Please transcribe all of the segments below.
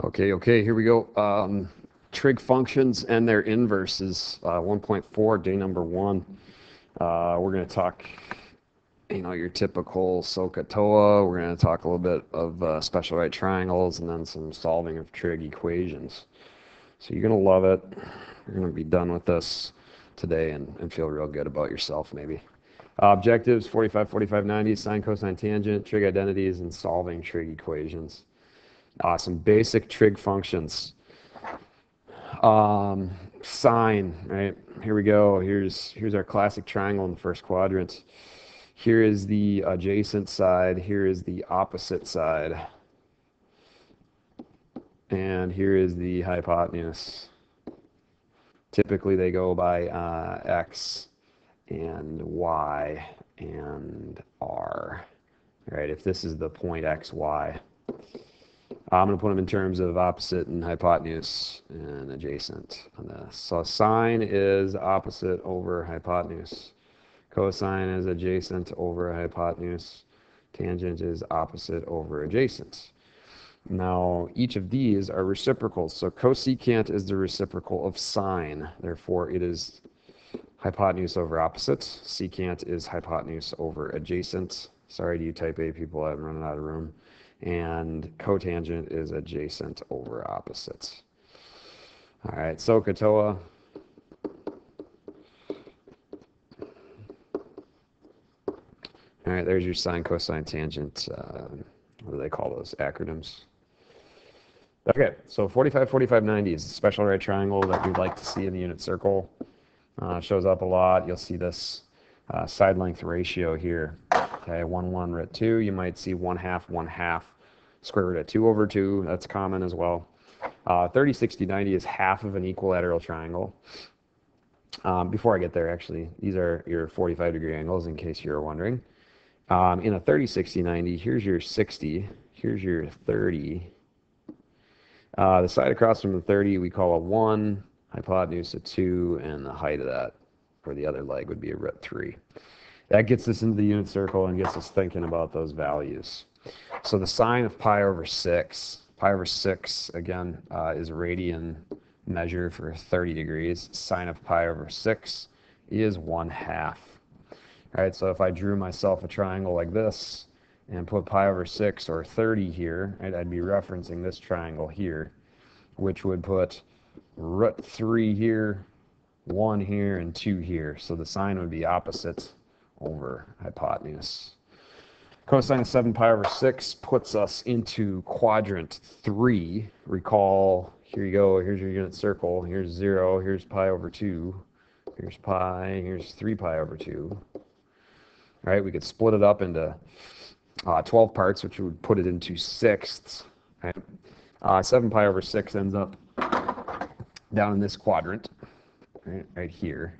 Okay, okay, here we go. Um, trig functions and their inverses, uh, 1.4, day number one. Uh, we're going to talk, you know, your typical SOHCAHTOA. We're going to talk a little bit of uh, special right triangles and then some solving of trig equations. So you're going to love it. You're going to be done with this today and, and feel real good about yourself, maybe. Objectives 45, 45, 90, sine, cosine, tangent, trig identities, and solving trig equations. Uh, some basic trig functions. Um, sine, right? Here we go. Here's here's our classic triangle in the first quadrant. Here is the adjacent side. Here is the opposite side. And here is the hypotenuse. Typically, they go by uh, x and y and r. Right? If this is the point x, y. I'm going to put them in terms of opposite and hypotenuse and adjacent on this. So sine is opposite over hypotenuse. Cosine is adjacent over hypotenuse. Tangent is opposite over adjacent. Now, each of these are reciprocals. So cosecant is the reciprocal of sine. Therefore, it is hypotenuse over opposite. Secant is hypotenuse over adjacent. Sorry to you type A people, I'm running out of room and cotangent is adjacent over opposites. All right, SOHCAHTOA. All right, there's your sine, cosine, tangent. Uh, what do they call those acronyms? Okay, so 45, 45, 90 is a special right triangle that we'd like to see in the unit circle. Uh, shows up a lot. You'll see this uh, side length ratio here. Okay, 1, 1 root 2. You might see 1 half, 1 half square root of 2 over 2. That's common as well. Uh, 30, 60, 90 is half of an equilateral triangle. Um, before I get there, actually, these are your 45 degree angles in case you're wondering. Um, in a 30, 60, 90, here's your 60, here's your 30. Uh, the side across from the 30 we call a 1, hypotenuse a 2, and the height of that for the other leg would be a root 3. That gets us into the unit circle and gets us thinking about those values. So the sine of pi over 6, pi over 6, again, uh, is a radian measure for 30 degrees. Sine of pi over 6 is 1 half. All right, so if I drew myself a triangle like this and put pi over 6 or 30 here, right, I'd be referencing this triangle here, which would put root 3 here, 1 here, and 2 here. So the sine would be opposite over hypotenuse. Cosine of 7 pi over 6 puts us into quadrant 3. Recall, here you go, here's your unit circle. Here's 0, here's pi over 2. Here's pi, here's 3 pi over 2. All right, we could split it up into uh, 12 parts, which would put it into sixths. Right? Uh, 7 pi over 6 ends up down in this quadrant, right, right here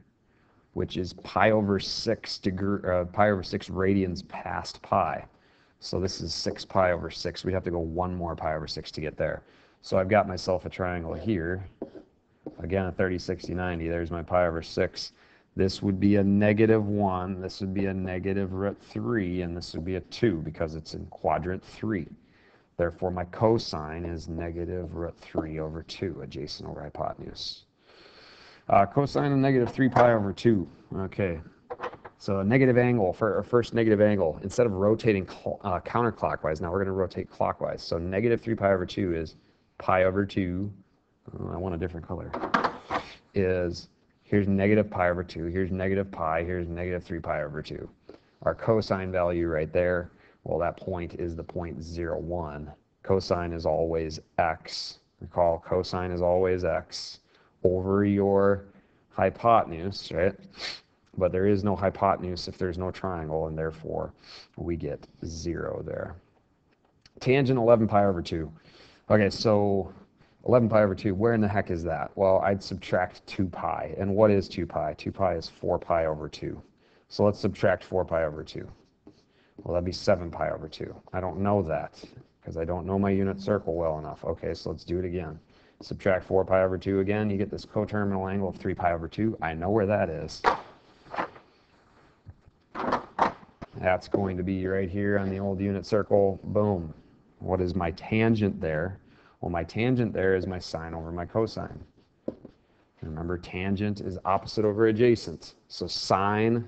which is pi over 6 degree, uh, pi over 6 radians past pi. So this is 6 pi over 6. We'd have to go one more pi over 6 to get there. So I've got myself a triangle here. Again, a 30, 60, 90. There's my pi over 6. This would be a negative 1. This would be a negative root 3. And this would be a 2 because it's in quadrant 3. Therefore, my cosine is negative root 3 over 2, adjacent over hypotenuse. Uh, cosine of negative 3 pi over 2. Okay. So a negative angle for our first negative angle. Instead of rotating uh, counterclockwise, now we're going to rotate clockwise. So negative 3 pi over 2 is pi over 2. Oh, I want a different color. Is here's negative pi over 2. Here's negative pi. Here's negative 3 pi over 2. Our cosine value right there, well, that point is the point 0, 1. Cosine is always x. Recall, cosine is always x over your hypotenuse, right? But there is no hypotenuse if there's no triangle, and therefore we get zero there. Tangent 11 pi over 2. Okay, so 11 pi over 2, where in the heck is that? Well, I'd subtract 2 pi. And what is 2 pi? 2 pi is 4 pi over 2. So let's subtract 4 pi over 2. Well, that'd be 7 pi over 2. I don't know that because I don't know my unit circle well enough. Okay, so let's do it again. Subtract 4 pi over 2 again, you get this coterminal angle of 3 pi over 2. I know where that is. That's going to be right here on the old unit circle. Boom. What is my tangent there? Well, my tangent there is my sine over my cosine. Remember, tangent is opposite over adjacent. So sine,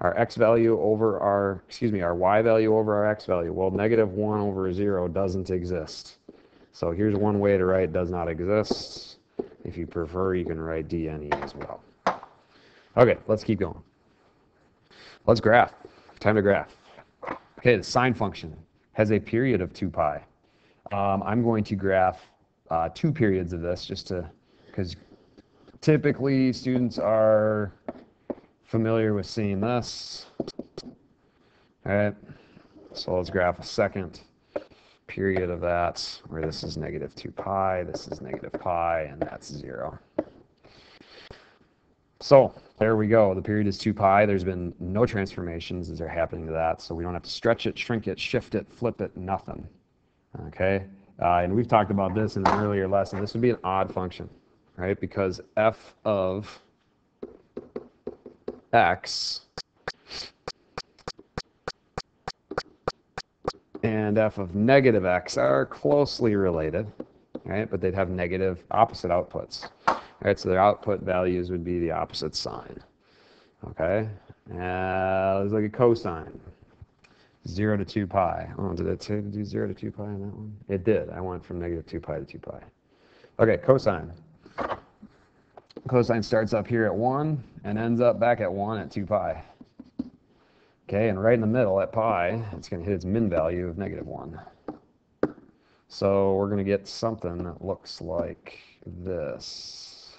our x value over our, excuse me, our y value over our x value. Well, negative 1 over 0 doesn't exist. So here's one way to write does not exist. If you prefer, you can write dne as well. Okay, let's keep going. Let's graph. Time to graph. Okay, the sine function has a period of 2 pi. Um, I'm going to graph uh, two periods of this just to, because typically students are familiar with seeing this. All right, so let's graph a second period of that where this is negative 2 pi, this is negative pi, and that's 0. So there we go. The period is 2 pi. There's been no transformations as are happening to that, so we don't have to stretch it, shrink it, shift it, flip it, nothing. Okay? Uh, and we've talked about this in an earlier lesson. This would be an odd function, right? Because f of x and f of negative x are closely related, right? But they'd have negative opposite outputs. Right, so their output values would be the opposite sign. Okay, uh, let's look at cosine. 0 to 2 pi. Oh, did it say to do 0 to 2 pi on that one? It did. I went from negative 2 pi to 2 pi. Okay, cosine. Cosine starts up here at 1 and ends up back at 1 at 2 pi. Okay, and right in the middle at pi, it's going to hit its min value of negative 1. So we're going to get something that looks like this.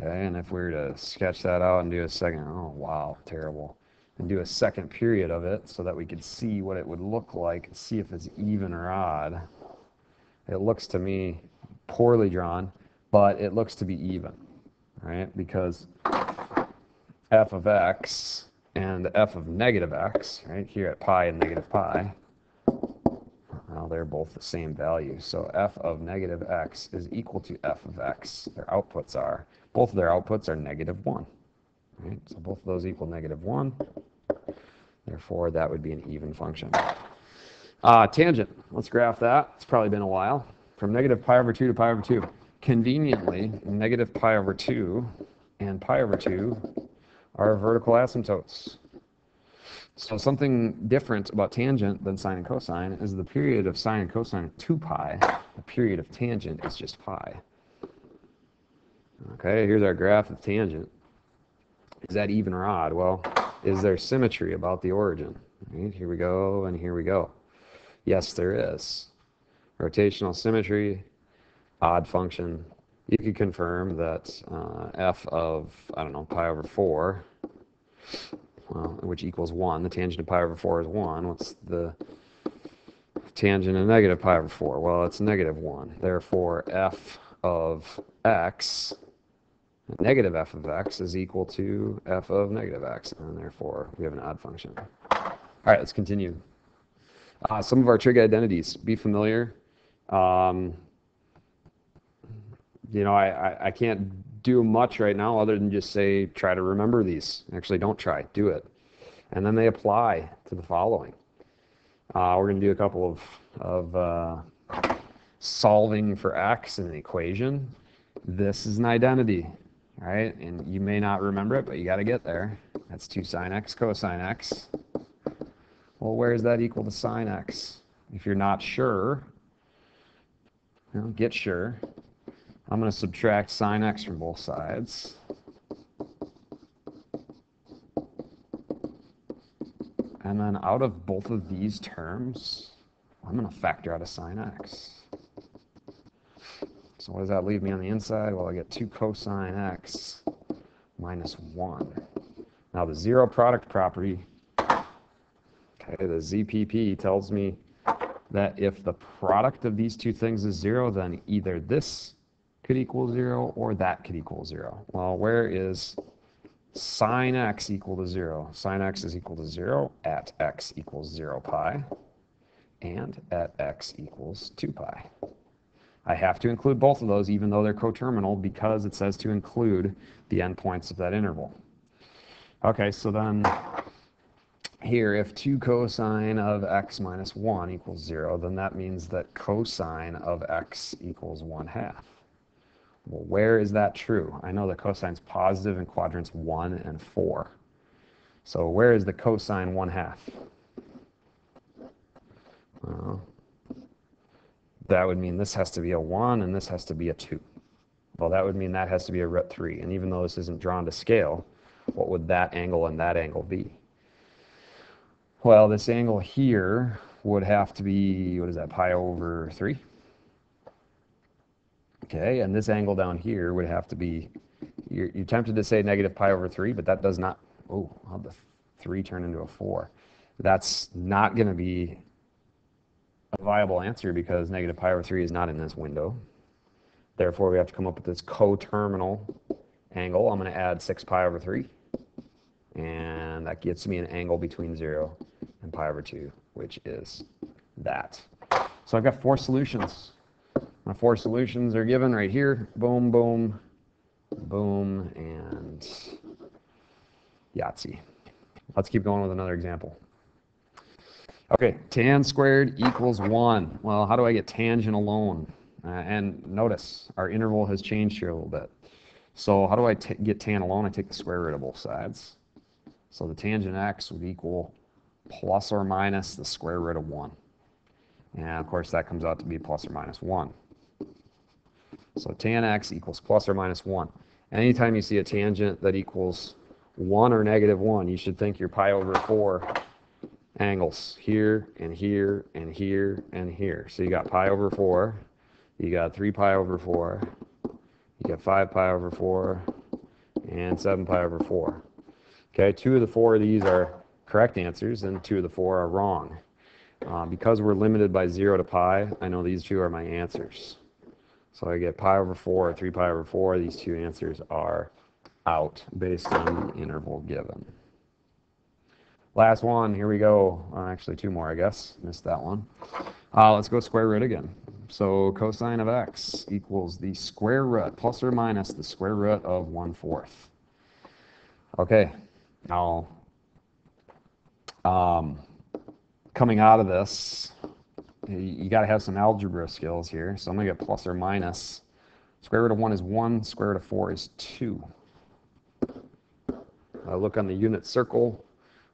Okay, and if we were to sketch that out and do a second, oh wow, terrible and do a second period of it so that we could see what it would look like, and see if it's even or odd. It looks to me poorly drawn, but it looks to be even, right? Because f of x and f of negative x, right, here at pi and negative pi, well, they're both the same value. So f of negative x is equal to f of x. Their outputs are, both of their outputs are negative 1. Right? So both of those equal negative 1. Therefore, that would be an even function. Uh, tangent, let's graph that. It's probably been a while. From negative pi over 2 to pi over 2. Conveniently, negative pi over 2 and pi over 2 are vertical asymptotes. So something different about tangent than sine and cosine is the period of sine and cosine 2 pi. The period of tangent is just pi. Okay, here's our graph of tangent. Is that even or odd? Well, is there symmetry about the origin? Right, here we go, and here we go. Yes, there is. Rotational symmetry, odd function. You could confirm that uh, f of, I don't know, pi over 4, well, which equals 1. The tangent of pi over 4 is 1. What's the tangent of negative pi over 4? Well, it's negative 1. Therefore, f of x negative f of x is equal to f of negative x, and therefore we have an odd function. All right, let's continue. Uh, some of our trig identities, be familiar. Um, you know, I, I, I, can't do much right now other than just say, try to remember these. Actually, don't try, do it. And then they apply to the following. Uh, we're going to do a couple of, of uh, solving for x in an equation. This is an identity right? And you may not remember it, but you got to get there. That's 2 sine x cosine x. Well, where is that equal to sine x? If you're not sure, you know, get sure. I'm going to subtract sine x from both sides. And then out of both of these terms, I'm going to factor out a sine x. So what does that leave me on the inside? Well, I get 2 cosine x minus 1. Now the zero product property, okay, the ZPP tells me that if the product of these two things is 0, then either this could equal 0 or that could equal 0. Well, where is sine x equal to 0? Sine x is equal to 0 at x equals 0 pi and at x equals 2 pi. I have to include both of those even though they're coterminal because it says to include the endpoints of that interval. Okay, so then here, if 2 cosine of x minus 1 equals 0, then that means that cosine of x equals 1 half. Well, where is that true? I know the cosine's positive in quadrants 1 and 4. So where is the cosine 1 half? Well, that would mean this has to be a 1 and this has to be a 2. Well, that would mean that has to be a root 3. And even though this isn't drawn to scale, what would that angle and that angle be? Well, this angle here would have to be, what is that, pi over 3? Okay, and this angle down here would have to be, you're, you're tempted to say negative pi over 3, but that does not, oh, how the 3 turn into a 4? That's not going to be a viable answer because negative pi over 3 is not in this window. Therefore, we have to come up with this coterminal angle. I'm going to add 6 pi over 3. And that gets me an angle between 0 and pi over 2, which is that. So I've got four solutions. My four solutions are given right here. Boom, boom, boom, and Yahtzee. Let's keep going with another example. Okay, tan squared equals 1. Well, how do I get tangent alone? Uh, and notice, our interval has changed here a little bit. So how do I get tan alone? I take the square root of both sides. So the tangent x would equal plus or minus the square root of 1. And of course, that comes out to be plus or minus 1. So tan x equals plus or minus 1. Anytime you see a tangent that equals 1 or negative 1, you should think your pi over 4 angles here and here and here and here. So you got pi over 4, you got 3 pi over 4, you got 5 pi over 4, and 7 pi over 4. Okay, two of the four of these are correct answers, and two of the four are wrong. Uh, because we're limited by 0 to pi, I know these two are my answers. So I get pi over 4 or 3 pi over 4. These two answers are out based on the interval given. Last one, here we go. Uh, actually, two more, I guess. Missed that one. Uh, let's go square root again. So cosine of x equals the square root, plus or minus the square root of 1 fourth. Okay, now um, coming out of this, you, got to have some algebra skills here. So I'm going to get plus or minus. Square root of 1 is 1, square root of 4 is 2. Uh, look on the unit circle.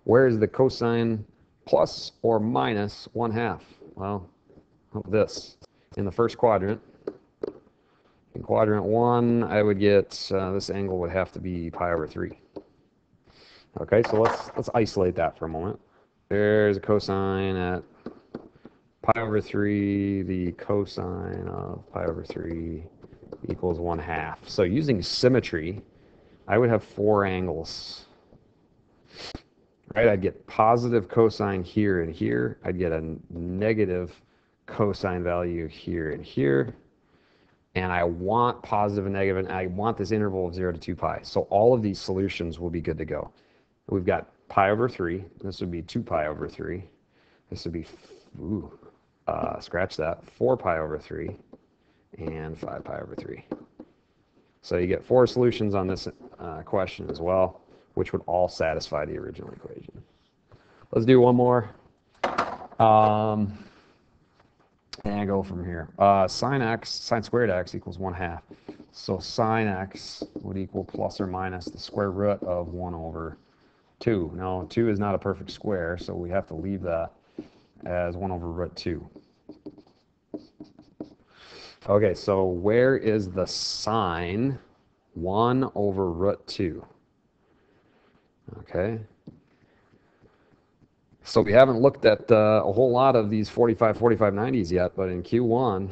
Where is the cosine plus or minus 1 half? Well, this. In the first quadrant, in quadrant 1, I would get, uh, this angle would have to be pi over 3. Okay, so let's, let's isolate that for a moment. There's a cosine at pi over 3. The cosine of pi over 3 equals 1 half. So using symmetry, I would have four angles right? I'd get positive cosine here and here. I'd get a negative cosine value here and here. And I want positive and negative, and I want this interval of 0 to 2 pi. So all of these solutions will be good to go. We've got pi over 3. This would be 2 pi over 3. This would be, ooh, uh, scratch that, 4 pi over 3 and 5 pi over 3. So you get four solutions on this uh, question as well which would all satisfy the original equation. Let's do one more. Um, and go from here. Uh, sine x, sine squared x equals 1 half. So sine x would equal plus or minus the square root of 1 over 2. Now, 2 is not a perfect square, so we have to leave that as 1 over root 2. Okay, so where is the sine 1 over root 2? Okay. So we haven't looked at uh, a whole lot of these 45, 45, 90s yet, but in Q1,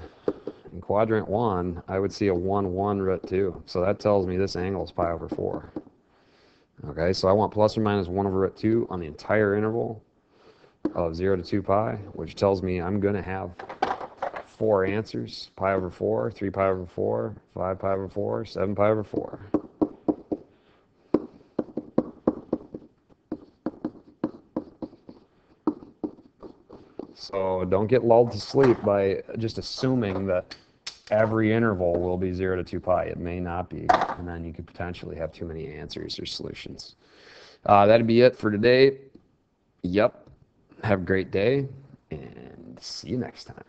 in quadrant 1, I would see a 1, 1 root 2. So that tells me this angle is pi over 4. Okay, so I want plus or minus 1 over root 2 on the entire interval of 0 to 2 pi, which tells me I'm going to have four answers, pi over 4, 3 pi over 4, 5 pi over 4, 7 pi over 4. So don't get lulled to sleep by just assuming that every interval will be 0 to 2 pi. It may not be, and then you could potentially have too many answers or solutions. Uh, that'd be it for today. Yep. Have a great day and see you next time.